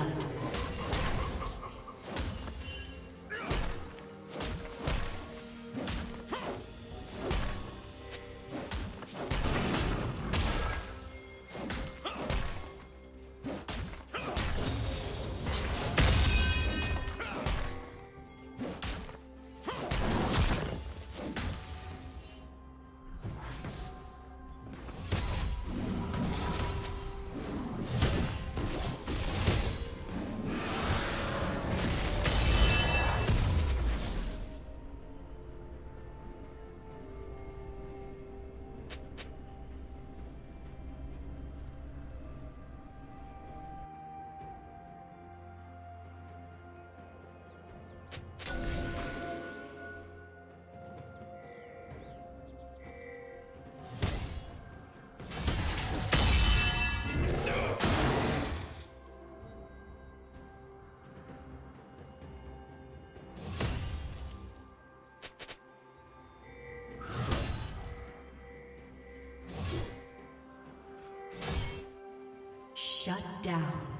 Gracias. Shut down.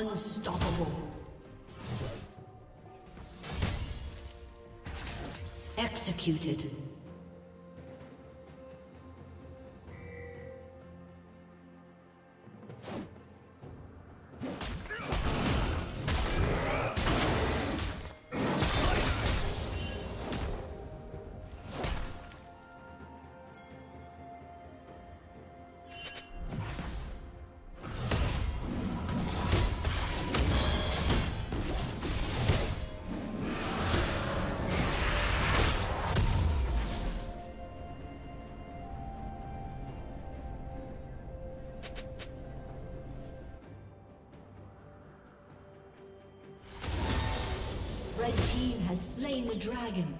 Unstoppable. Executed. Slain the dragon.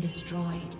Destroyed.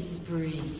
Spree.